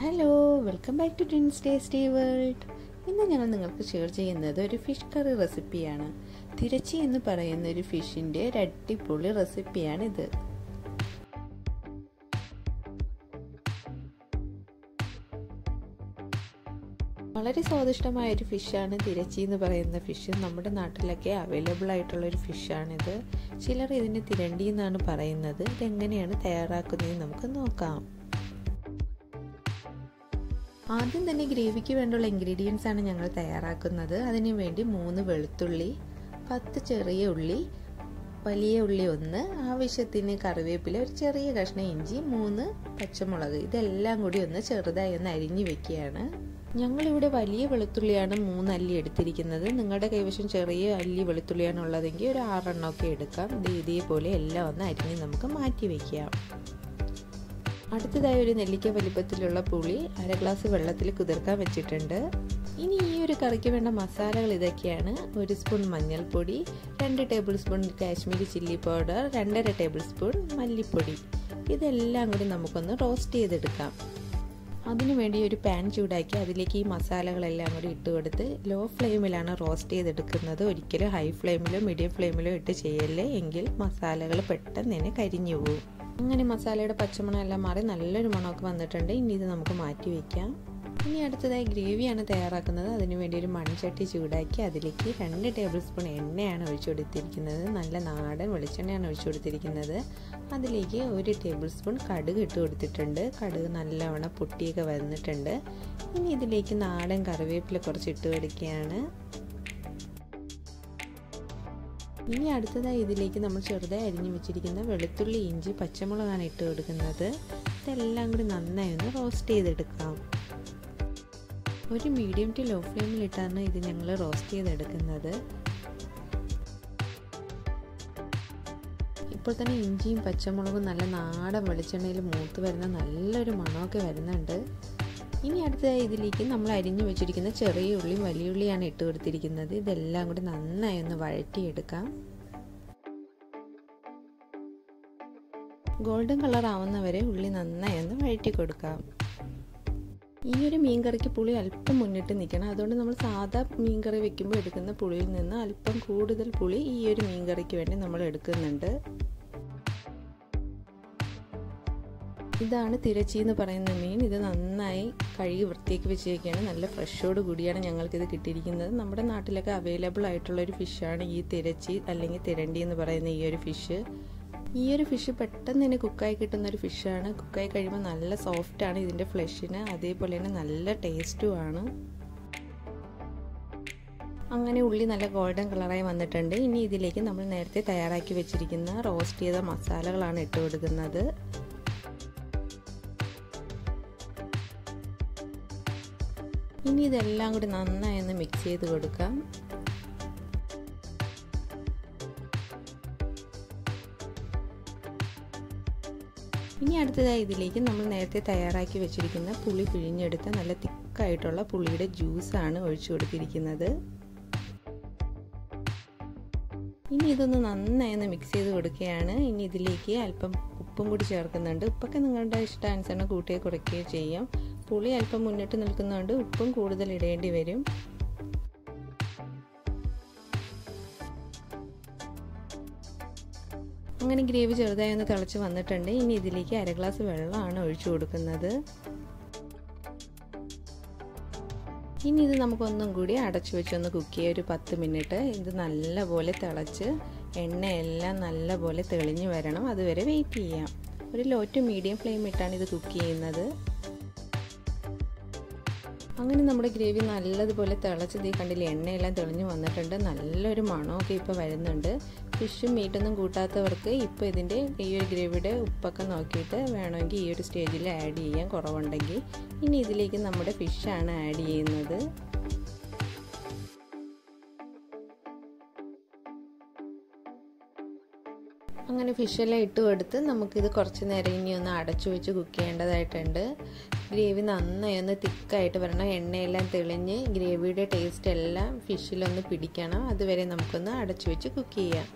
Hello welcome back to twins tasty world ഇന്ന് ഞാൻ നിങ്ങൾക്ക് ഷെയർ ചെയ്യുന്നത് ഒരു ഫിഷ് കറി റെസിപ്പിയാണ് തിരച്ചി എന്ന് പറയുന്ന ഒരു ഫിഷിന്റെ ഒരു അടിപൊളി റെസിപ്പിയാണിത് വളരെ സ്വാദിഷ്ടമായ ഒരു ഫിഷാണ് തിരച്ചി എന്ന് പറയുന്ന ഫിഷ് നമ്മുടെ നാട്ടിലൊക്കെ അവൈലബിൾ ആയിട്ടുള്ള ഒരു ഫിഷാണിത് ചിലർ ഇതിന് തിരണ്ടി എന്നാണ് പറയുന്നത്. ഇതെങ്ങനെയാണ് തയ്യാറാക്കുന്നതെന്ന് നമുക്ക് നോക്കാം. ആദ്യം തന്നെ ഗ്രേവിക്ക് വേണ്ടുള്ള ഇൻഗ്രീഡിയൻസ് ആണ് ഞങ്ങൾ തയ്യാറാക്കുന്നത്. അതിനു വേണ്ടി മൂന്ന് വെളുത്തുള്ളി പത്ത് ചെറിയ ഉള്ളി വലിയ ഉള്ളി ഒന്ന് ആവശ്യത്തിന് കറിവേപ്പില ഒരു ചെറിയ കഷ്ണം ഇഞ്ചി മൂന്ന് പച്ചമുളക്. ഇതെല്ലാം കൂടി ഒന്ന് ചെറുതായി ഒന്ന് അരിഞ്ഞു വെക്കുകയാണ്. ഞങ്ങളിവിടെ വലിയ വെളുത്തുള്ളിയാണ് മൂന്ന് അല്ലി എടുത്തിരിക്കുന്നത്. നിങ്ങളുടെ കൈവശം ചെറിയ അല്ലി വെളുത്തുള്ളിയാണ് ഉള്ളതെങ്കിൽ ഒരു ആറെണ്ണമൊക്കെ എടുക്കാം. ഇത് ഇതേപോലെ എല്ലാം ഒന്ന് അരിഞ്ഞ് നമുക്ക് മാറ്റി വയ്ക്കാം അടുത്തതായി ഒരു നെല്ലിക്ക വലിപ്പത്തിലുള്ള പുളി അര ഗ്ലാസ് വെള്ളത്തിൽ കുതിർക്കാൻ വെച്ചിട്ടുണ്ട്. ഇനി ഈ ഒരു കറിക്ക് വേണ്ട മസാലകൾ ഇതൊക്കെയാണ്. ഒരു സ്പൂൺ മഞ്ഞൾപ്പൊടി രണ്ട് table spoon Kashmiri chilli powder രണ്ടര ടേബിൾ സ്പൂൺ മല്ലിപ്പൊടി. ഇതെല്ലാം കൂടി നമുക്കൊന്ന് റോസ്റ്റ് ചെയ്തെടുക്കാം. അതിനുവേണ്ടി ഒരു പാൻ ചൂടാക്കി അതിലേക്ക് ഈ മസാലകളെല്ലാം കൂടി ഇട്ട് കൊടുത്ത് ലോ ഫ്ലെയിമിലാണ് റോസ്റ്റ് ചെയ്തെടുക്കുന്നത്. ഒരിക്കലും ഹൈ ഫ്ലെയിമിലോ മീഡിയം ഫ്ലെയിമിലോ ഇട്ട് ചെയ്യല്ലേ? എങ്കിൽ മസാലകൾ പെട്ടെന്ന് തന്നെ കരിഞ്ഞു പോകും അങ്ങനെ മസാലയുടെ പച്ചമണം എല്ലാം മാറി നല്ലൊരു മണമൊക്കെ വന്നിട്ടുണ്ട്. ഇനി ഇത് നമുക്ക് മാറ്റി വയ്ക്കാം ഇനി അടുത്തതായി ഗ്രേവിയാണ് തയ്യാറാക്കുന്നത്. അതിനു വേണ്ടി ഒരു മൺചട്ടി ചൂടാക്കി അതിലേക്ക് രണ്ട് ടേബിൾ സ്പൂൺ എണ്ണയാണ് ഒഴിച്ചു കൊടുത്തിരിക്കുന്നത്. നല്ല നാടൻ വെളിച്ചെണ്ണയാണ് ഒഴിച്ചു കൊടുത്തിരിക്കുന്നത്. അതിലേക്ക് ഒരു ടേബിൾ സ്പൂൺ കടുക് ഇട്ട് കൊടുത്തിട്ടുണ്ട്. കടുക് നല്ലവണ്ണം പൊട്ടിയൊക്കെ വന്നിട്ടുണ്ട്. ഇനി ഇതിലേക്ക് നാടൻ കറിവേപ്പില കുറച്ച് ഇട്ട് കൊടുക്കുകയാണ്. ഇനി അടുത്തതായി ഇതിലേക്ക് നമ്മൾ ചെറുതായി അരിഞ്ഞു വെച്ചിരിക്കുന്ന വെളുത്തുള്ളി ഇഞ്ചി പച്ചമുളകാണ് ഇട്ട് കൊടുക്കുന്നത്. ഇതെല്ലാം കൂടി നന്നായി ഒന്ന് റോസ്റ്റ് ചെയ്തെടുക്കാം. ഒരു മീഡിയം ടു ലോ ഫ്ലെയിമിലിട്ടാണ് ഇത് ഞങ്ങൾ റോസ്റ്റ് ചെയ്തെടുക്കുന്നത്. ഇപ്പോൾ തന്നെ ഇഞ്ചിയും പച്ചമുളകും നല്ല നാടൻ വെളിച്ചെണ്ണയിൽ മൂത്ത് വരുന്ന നല്ലൊരു മണമൊക്കെ വരുന്നുണ്ട്. ഇനി അടുത്തതായി ഇതിലേക്ക് നമ്മൾ അരിഞ്ഞു വെച്ചിരിക്കുന്ന ചെറിയ ഉള്ളിയും വലിയ ഉള്ളിയാണ് ഇട്ട് കൊടുത്തിരിക്കുന്നത്. ഇതെല്ലാം കൂടി നന്നായി ഒന്ന് വഴറ്റിയെടുക്കാം. ഗോൾഡൻ കളർ ആവുന്നവരെ ഉള്ളി നന്നായി ഒന്ന് വഴറ്റി കൊടുക്കാം ഈ ഒരു മീൻകറിക്ക് പുളി അല്പം മുന്നിട്ട് നിൽക്കണം അതുകൊണ്ട് നമ്മൾ സാധാ മീൻകറി വെക്കുമ്പോൾ എടുക്കുന്ന പുളിയിൽ നിന്ന് അല്പം കൂടുതൽ പുളി ഈ ഒരു മീൻകറിക്ക് വേണ്ടി നമ്മൾ എടുക്കുന്നുണ്ട്. ഇതാണ് തിരച്ചി എന്ന് പറയുന്ന മീൻ. ഇത് നന്നായി കഴുകി വൃത്തിയാക്കി വെച്ചേക്കാണ് നല്ല ഫ്രഷോട് കൂടിയാണ് ഞങ്ങൾക്കിത് കിട്ടിയിരിക്കുന്നത്. നമ്മുടെ നാട്ടിലൊക്കെ അവൈലബിൾ ആയിട്ടുള്ള ഒരു ഫിഷാണ് ഈ തിരച്ചി അല്ലെങ്കിൽ തിരണ്ടി എന്ന് പറയുന്ന ഈ ഒരു ഫിഷ്. ഈ ഒരു ഫിഷ് പെട്ടെന്ന് തന്നെ കുക്കായി കിട്ടുന്ന ഒരു ഫിഷാണ് കുക്കായി കഴിയുമ്പോൾ നല്ല സോഫ്റ്റ് ആണ് ഇതിന്റെ ഫ്ലഷിന് അതേപോലെ തന്നെ നല്ല ടേസ്റ്റും ആണ്. അങ്ങനെ ഉള്ളി നല്ല ഗോൾഡൻ കളറായി വന്നിട്ടുണ്ട്. ഇനി ഇതിലേക്ക് നമ്മൾ നേരത്തെ തയ്യാറാക്കി വെച്ചിരിക്കുന്ന റോസ്റ്റ് ചെയ്ത മസാലകളാണ് ഇട്ട് കൊടുക്കുന്നത്. ഇനി ഇതെല്ലാം കൂടി നന്നായി ഒന്ന് മിക്സ് ചെയ്ത് കൊടുക്കാം. അടുത്തതായി ഇതിലേക്ക് നമ്മൾ നേരത്തെ തയ്യാറാക്കി വെച്ചിരിക്കുന്ന പുളി പിഴിഞ്ഞെടുത്ത നല്ല തിക്കായിട്ടുള്ള പുളിയുടെ ജ്യൂസാണ് ഒഴിച്ചു കൊടുത്തിരിക്കുന്നത്. ഇനി ഇതൊന്ന് നന്നായി ഒന്ന് മിക്സ് ചെയ്ത് കൊടുക്കുകയാണ്. ഇനി ഇതിലേക്ക് അല്പം ഉപ്പും കൂടി ചേർക്കുന്നുണ്ട്. ഉപ്പൊക്കെ നിങ്ങളുടെ ഇഷ്ടാനുസരണം കൂട്ടുകയോ കുറയ്ക്കുകയോ ചെയ്യാം. പുളി അല്പം മുന്നിട്ട് നിൽക്കുന്നതുകൊണ്ട് ഉപ്പും കൂടുതൽ ഇടേണ്ടി വരും. അങ്ങനെ ഗ്രേവി ചെറുതായി ഒന്ന് തിളച്ച് വന്നിട്ടുണ്ട്. ഇനി ഇതിലേക്ക് അര ഗ്ലാസ് വെള്ളമാണ് ഒഴിച്ചു കൊടുക്കുന്നത്. ഇനി ഇത് നമുക്കൊന്നും കൂടി അടച്ചു വെച്ചൊന്ന് കുക്ക് ചെയ്യുക ഒരു പത്ത് മിനിറ്റ് ഇത് നല്ലപോലെ തിളച്ച് എണ്ണയെല്ലാം നല്ലപോലെ തെളിഞ്ഞു വരണം. അതുവരെ വെയിറ്റ് ചെയ്യാം. ഒരു ലോ ടു മീഡിയം ഫ്ലെയിം ഇട്ടാണ് ഇത് കുക്ക് ചെയ്യുന്നത്. അങ്ങനെ നമ്മുടെ ഗ്രേവി നല്ലതുപോലെ തിളച്ചത് ഈ കണ്ടില്ല എണ്ണയെല്ലാം തെളിഞ്ഞ് വന്നിട്ടുണ്ട്. നല്ലൊരു മണമൊക്കെ ഇപ്പോൾ വരുന്നുണ്ട്. ഫിഷും മീറ്റൊന്നും കൂട്ടാത്തവർക്ക് ഇപ്പോൾ ഇതിന്റെ ഈ ഒരു ഗ്രേവിയുടെ ഉപ്പൊക്കെ നോക്കിയിട്ട് വേണമെങ്കിൽ ഈ ഒരു സ്റ്റേജിൽ ആഡ് ചെയ്യാം കുറവുണ്ടെങ്കിൽ ഇനി ഇതിലേക്ക് നമ്മുടെ ഫിഷാണ് ആഡ് ചെയ്യുന്നത്. അങ്ങനെ ഫിഷെല്ലാം ഇട്ട് കൊടുത്ത് നമുക്കിത് കുറച്ച് നേരം ഇനി ഒന്ന് അടച്ചു വെച്ച് കുക്ക് ചെയ്യേണ്ടതായിട്ടുണ്ട്. ഗ്രേവി നന്നായി ഒന്ന് തിക്കായിട്ട് വരണം. എണ്ണയെല്ലാം തെളിഞ്ഞ് ഗ്രേവിയുടെ ടേസ്റ്റ് എല്ലാം ഫിഷിലൊന്ന് പിടിക്കണം. അതുവരെ നമുക്കൊന്ന് അടച്ചു വെച്ച് കുക്ക് ചെയ്യാം.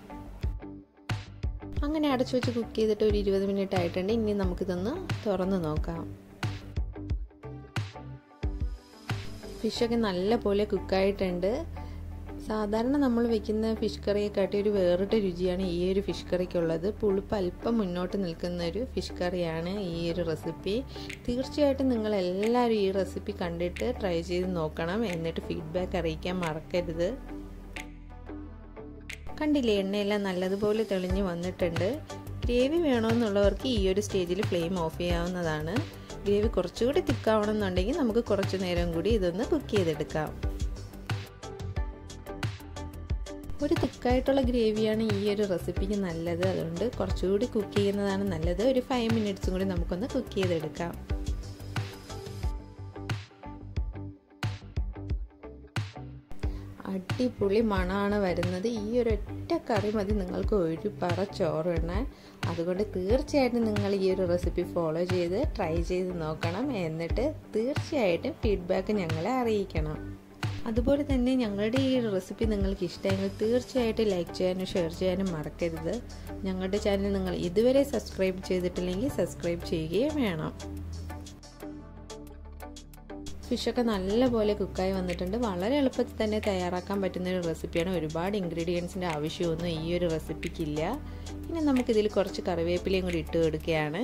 അങ്ങനെ അടച്ചു വെച്ച് കുക്ക് ചെയ്തിട്ട് ഒരു ഇരുപത് മിനിറ്റ് ആയിട്ടുണ്ട്. ഇനി നമുക്കിതൊന്ന് തുറന്ന് നോക്കാം. ഫിഷൊക്കെ നല്ല പോലെ കുക്കായിട്ടുണ്ട് സാധാരണ നമ്മൾ വെക്കുന്ന ഫിഷ് കറിയെക്കാട്ടി ഒരു വേറിട്ട രുചിയാണ് ഈ ഒരു ഫിഷ് കറിക്കുള്ളത്. പുളിപ്പ് അല്പം മുന്നോട്ട് നിൽക്കുന്ന ഒരു ഫിഷ് കറിയാണ് ഈ ഒരു റെസിപ്പി തീർച്ചയായിട്ടും നിങ്ങൾ എല്ലാവരും ഈ റെസിപ്പി കണ്ടിട്ട് ട്രൈ ചെയ്ത് നോക്കണം. എന്നിട്ട് ഫീഡ്ബാക്ക് അറിയിക്കാൻ മറക്കരുത്. കണ്ടില്ലേ എണ്ണയെല്ലാം നല്ലതുപോലെ തെളിഞ്ഞ് വന്നിട്ടുണ്ട്. ഗ്രേവി വേണമെന്നുള്ളവർക്ക് ഈ ഒരു സ്റ്റേജിൽ ഫ്ലെയിം ഓഫ് ചെയ്യാവുന്നതാണ്. ഗ്രേവി കുറച്ചുകൂടി തിക്കാവണമെന്നുണ്ടെങ്കിൽ നമുക്ക് കുറച്ച് നേരം കൂടി ഇതൊന്ന് കുക്ക് ചെയ്തെടുക്കാം. ഒരു തിക്കായിട്ടുള്ള ഗ്രേവിയാണ് ഈ ഒരു റെസിപ്പിക്ക് നല്ലത്. അതുകൊണ്ട് കുറച്ചുകൂടി കുക്ക് ചെയ്യുന്നതാണ് നല്ലത്. ഒരു ഫൈവ് മിനിറ്റ്സും കൂടി നമുക്കൊന്ന് കുക്ക് ചെയ്തെടുക്കാം. അടിപൊളി മണമാണ് വരുന്നത്. ഈ ഒരു ഒറ്റ കറി മതി നിങ്ങൾക്ക് ഒരു പറ ചോറ് ഇടാൻ. അതുകൊണ്ട് തീർച്ചയായിട്ടും നിങ്ങൾ ഈ ഒരു റെസിപ്പി ഫോളോ ചെയ്ത് ട്രൈ ചെയ്ത് നോക്കണം. എന്നിട്ട് തീർച്ചയായിട്ടും ഫീഡ്ബാക്ക് ഞങ്ങളെ അറിയിക്കണം. അതുപോലെ തന്നെ ഞങ്ങളുടെ ഈ റെസിപ്പി നിങ്ങൾക്ക് ഇഷ്ടമെങ്കിൽ തീർച്ചയായിട്ടും ലൈക്ക് ചെയ്യാനും ഷെയർ ചെയ്യാനും മറക്കരുത്. ഞങ്ങളുടെ ചാനൽ നിങ്ങൾ ഇതുവരെ സബ്സ്ക്രൈബ് ചെയ്തിട്ടില്ലെങ്കിൽ സബ്സ്ക്രൈബ് ചെയ്യുകയും വേണം. ഫിഷൊക്കെ നല്ലപോലെ കുക്കായി വന്നിട്ടുണ്ട്. വളരെ എളുപ്പത്തിൽ തന്നെ തയ്യാറാക്കാൻ പറ്റുന്ന ഒരു റെസിപ്പിയാണ്. ഒരുപാട് ഇൻഗ്രീഡിയൻസിന്റെ ആവശ്യമൊന്നും ഈ ഒരു റെസിപ്പിക്കില്ല. ഇനി നമുക്കിതിൽ കുറച്ച് കറിവേപ്പിലയും കൂടി ഇട്ട് കൊടുക്കുകയാണ്.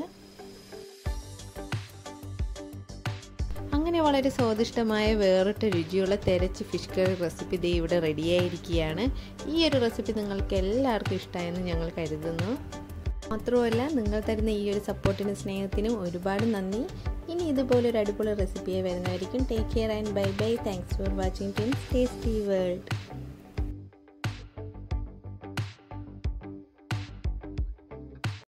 അങ്ങനെ വളരെ സ്വാദിഷ്ടമായ വേറിട്ട രുചിയുള്ള തെരച്ച് ഫിഷ് കറി റെസിപ്പി ദേ ഇവിടെ റെഡിയായിരിക്കുകയാണ് ഈ ഒരു റെസിപ്പി നിങ്ങൾക്ക് എല്ലാവർക്കും ഇഷ്ടമായെന്ന് ഞങ്ങൾ കരുതുന്നു. മാത്രമല്ല നിങ്ങൾ തരുന്ന ഈ ഒരു സപ്പോർട്ടിനും സ്നേഹത്തിനും ഒരുപാട് നന്ദി. ഇനി ഇതുപോലൊരു അടിപൊളി റെസിപ്പിയെ വരുന്നതായിരിക്കും. Take care and bye bye thanks for watching twins tasty world